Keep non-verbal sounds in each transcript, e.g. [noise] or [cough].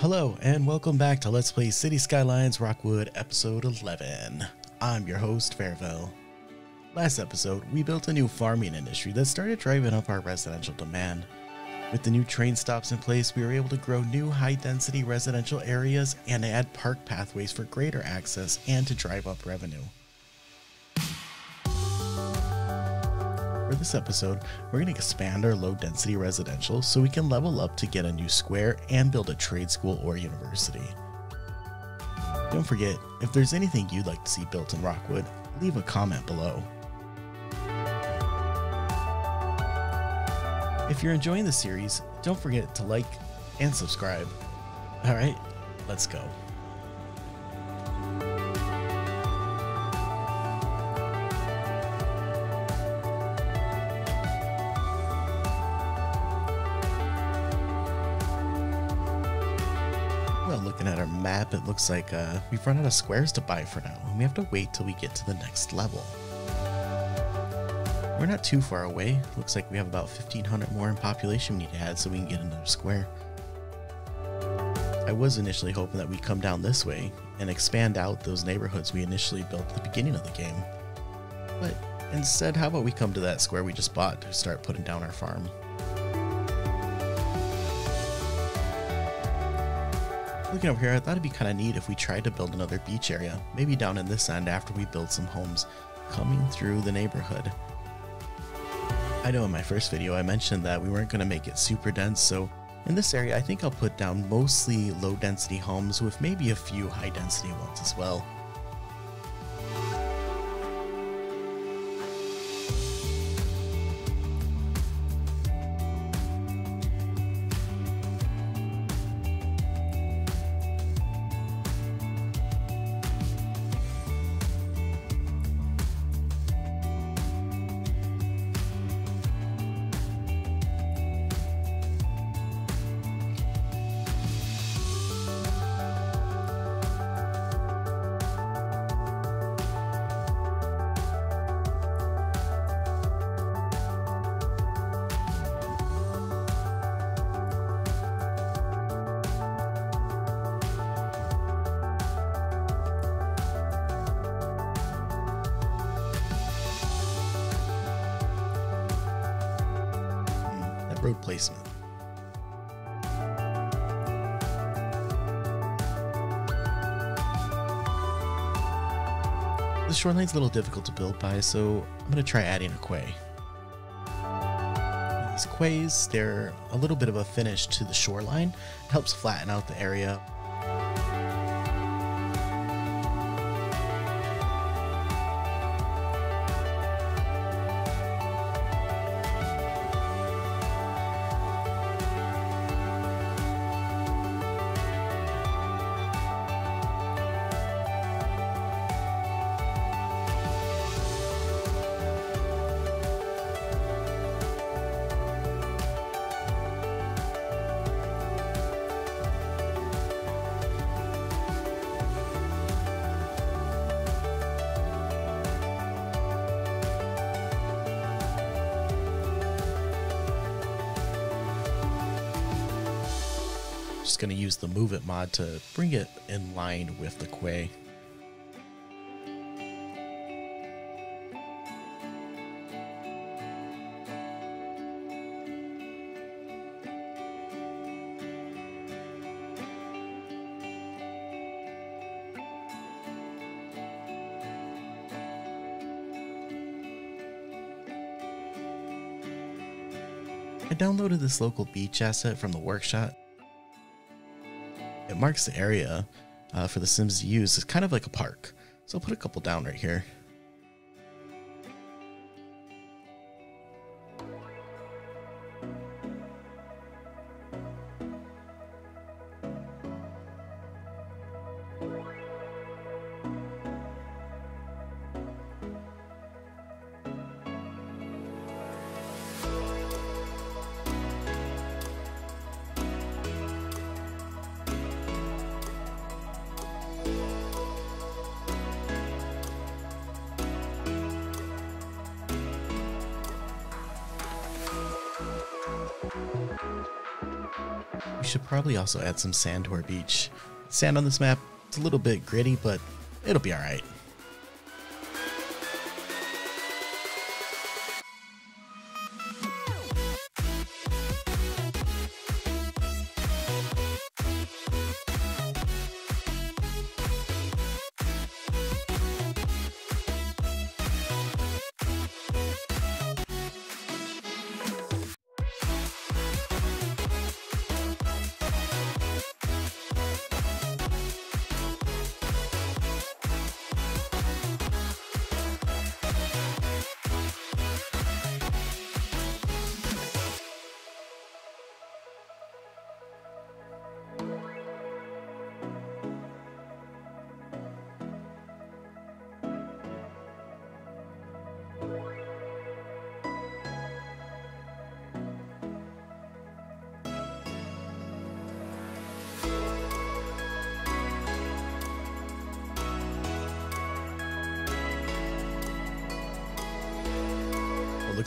Hello, and welcome back to Let's Play City Skylines Rockwood Episode 11. I'm your host, Faervel. Last episode, we built a new farming industry that started driving up our residential demand. With the new train stops in place, we were able to grow new high density residential areas and add park pathways for greater access and to drive up revenue. For this episode, we're going to expand our low density residential so we can level up to get a new square and build a trade school or university. Don't forget, if there's anything you'd like to see built in Rockwood, leave a comment below. If you're enjoying the series, don't forget to like and subscribe. Alright, let's go. It looks like uh, we've run out of squares to buy for now, and we have to wait till we get to the next level. We're not too far away. Looks like we have about 1,500 more in population we need to add so we can get another square. I was initially hoping that we'd come down this way and expand out those neighborhoods we initially built at the beginning of the game. But instead, how about we come to that square we just bought to start putting down our farm? Looking over here, I thought it'd be kind of neat if we tried to build another beach area, maybe down in this end after we build some homes coming through the neighborhood. I know in my first video I mentioned that we weren't going to make it super dense, so in this area I think I'll put down mostly low density homes with maybe a few high density ones as well. Road placement. The shoreline's a little difficult to build by, so I'm going to try adding a quay. These quays, they're a little bit of a finish to the shoreline. It helps flatten out the area. Just going to use the Move It mod to bring it in line with the quay. I downloaded this local beach asset from the workshop. Marks the area uh, for the Sims to use. It's kind of like a park. So I'll put a couple down right here. Should probably also add some sand to our beach. Sand on this map, it's a little bit gritty, but it'll be alright.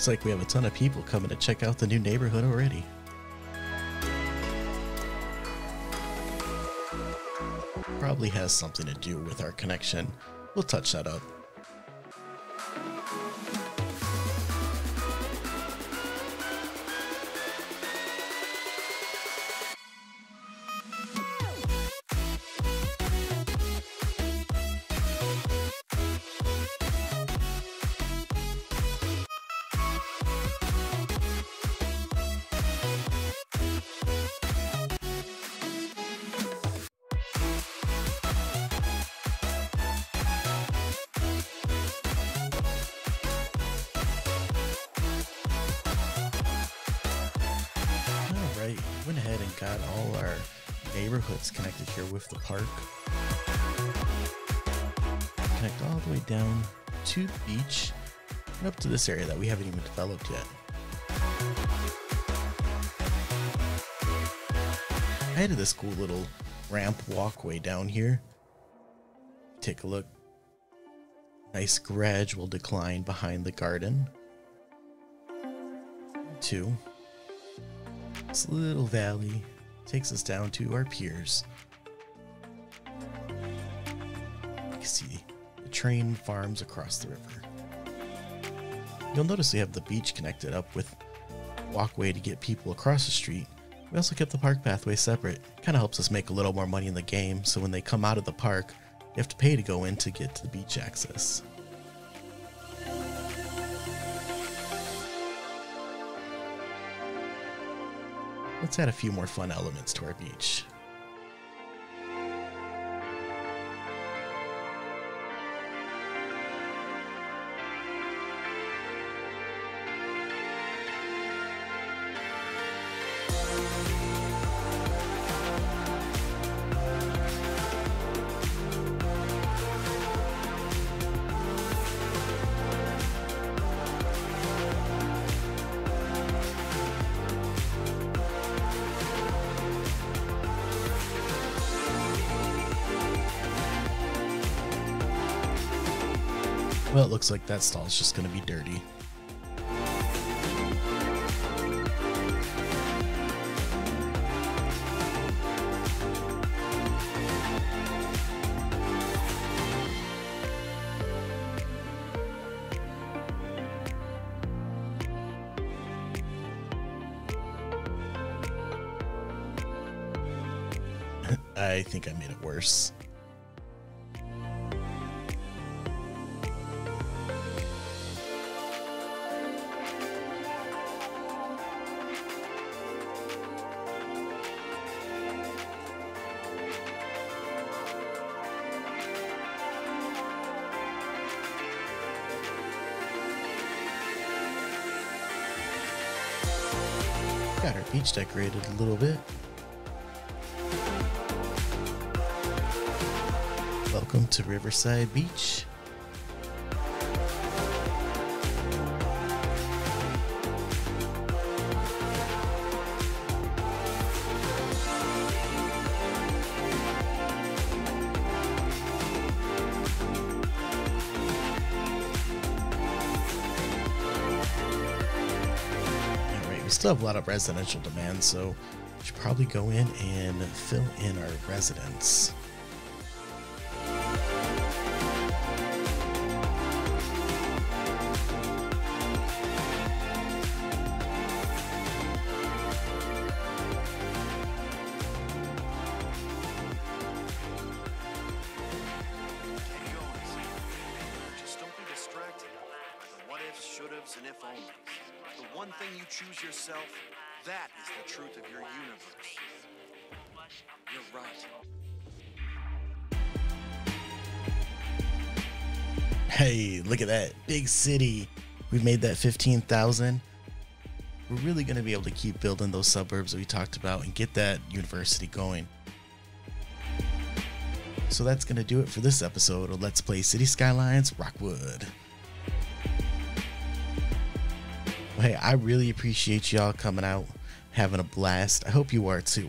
Looks like we have a ton of people coming to check out the new neighborhood already. Probably has something to do with our connection. We'll touch that up. Ahead and got all our neighborhoods connected here with the park. Connect all the way down to the beach and up to this area that we haven't even developed yet. I added this cool little ramp walkway down here. Take a look. Nice gradual decline behind the garden. Two. This little valley takes us down to our piers. You can see the train farms across the river. You'll notice we have the beach connected up with walkway to get people across the street. We also kept the park pathway separate. Kind of helps us make a little more money in the game, so when they come out of the park, you have to pay to go in to get to the beach access. Let's add a few more fun elements to our beach. Well, it looks like that stall is just going to be dirty. [laughs] I think I made it worse. Beach decorated a little bit. Welcome to Riverside Beach. Still have a lot of residential demand, so We should probably go in and fill in our residents. And if onlys. The one thing you choose yourself, that is the truth of your universe. You're right. Hey, look at that. Big city. We've made that 15,000. We're really going to be able to keep building those suburbs that we talked about and get that university going. So that's going to do it for this episode of Let's Play City Skylines Rockwood. Hey, I really appreciate y'all coming out, having a blast. I hope you are too.